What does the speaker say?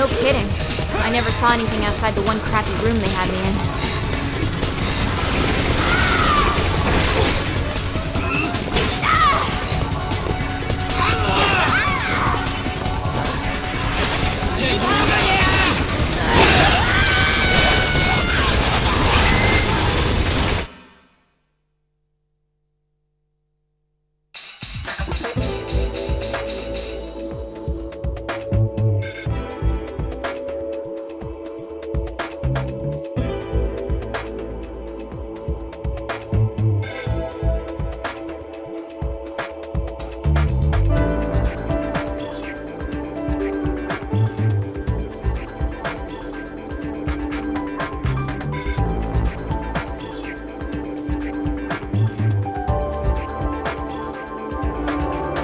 No kidding. I never saw anything outside the one crappy room they had me in.